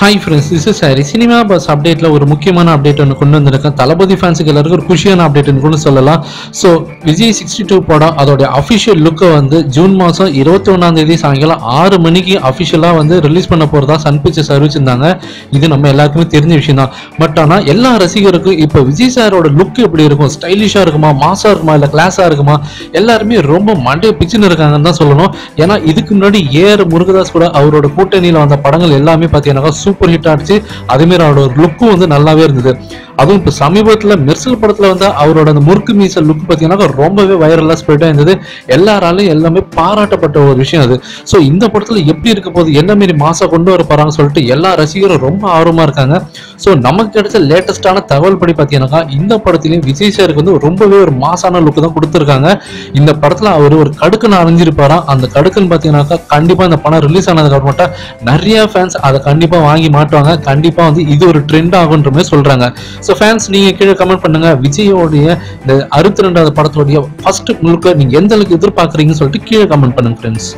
Hi friends this is Hari cinema buzz அப்டேட்டில் ஒரு முக்கியமான அப்டேட் ஒன்று கொண்டு வந்திருக்கேன். தளபதி ஃபேன்ஸுக்கு எல்லாருக்கும் ஒரு குஷியான அப்டேட்னு கூட சொல்லலாம். ஸோ விஜய் சிக்ஸ்டி டூ படம் அதோட அஃபிஷியல் லுக்கை வந்து ஜூன் மாதம் இருபத்தி ஒன்றாந்தேதி சாயங்காலம் ஆறு மணிக்கு அஃபிஷியலாக வந்து ரிலீஸ் பண்ண போகிறதா சன் பிக்சர்ஸ் அறிவிச்சிருந்தாங்க இது நம்ம எல்லாருக்குமே தெரிஞ்ச விஷயம் தான். பட் ஆனால் எல்லா ரசிகருக்கும் இப்போ விஜய் சாரோட லுக் எப்படி இருக்கும்? ஸ்டைலிஷாக இருக்குமா? மாசாக இருக்குமா? இல்லை கிளாஸாக இருக்குமா? எல்லாருமே ரொம்ப மண்டே பிச்சுன்னு இருக்காங்கன்னு தான் சொல்லணும். ஏன்னா இதுக்கு முன்னாடி ஏஆர் முருகதாஸ் கூட அவரோட கூட்டணியில் வந்த படங்கள் எல்லாமே பார்த்தீங்கன்னாக்கா சூப்பர் ஹிட் ஆச்சு அதேமாரி அவரோட லுக்கும் வந்து நல்லாவே இருந்தது. அதுவும் இப்போ சமீபத்தில் மெர்சல் படத்தில் வந்து அவரோட அந்த முறுக்கு மீசல் லுக் பார்த்தீங்கன்னா ரொம்பவே வைரலாக ஸ்ப்ரெட் ஆயிருந்தது. எல்லாராலையும் எல்லாமே பாராட்டப்பட்ட ஒரு விஷயம் அது. ஸோ இந்த படத்தில் எப்படி இருக்க போகுது என்ன மாரி மாசா கொண்டு வர போகிறாங்க சொல்லிட்டு எல்லா ரசிகரும் ரொம்ப ஆர்வமா இருக்காங்க. ஸோ நமக்கு கிடைச்ச லேட்டஸ்டான தகவல் படி பார்த்தீங்கன்னாக்கா இந்த படத்திலையும் விஜய் சாருக்கு வந்து ரொம்பவே ஒரு மாசான லுக் தான் கொடுத்துருக்காங்க. இந்த படத்தில் அவர் ஒரு கடுக்குன்னு அணிஞ்சிருப்பாராம் அந்த கடுக்குன்னு பார்த்தீங்கன்னாக்கா கண்டிப்பாக இந்த படம் ரிலீஸ் ஆனதுக்கு அப்புறமேட்டா நிறைய ஃபேன்ஸ் அதை கண்டிப்பாக வாங்கி மாட்டுவாங்க. கண்டிப்பாக வந்து இது ஒரு ட்ரெண்ட் ஆகுன்ற மாதிரி சொல்றாங்க. ஸோ ஃபேன்ஸ் நீங்கள் கீழே கமெண்ட் பண்ணுங்க. விஜயோடைய இந்த அறுபத்தி ரெண்டாவது படத்தோடைய ஃபர்ஸ்ட் முழுக்க நீங்கள் எந்த அளவுக்கு எதிர்பார்க்குறீங்கன்னு சொல்லிட்டு கீழே கமெண்ட் பண்ணுங்க ஃப்ரெண்ட்ஸ்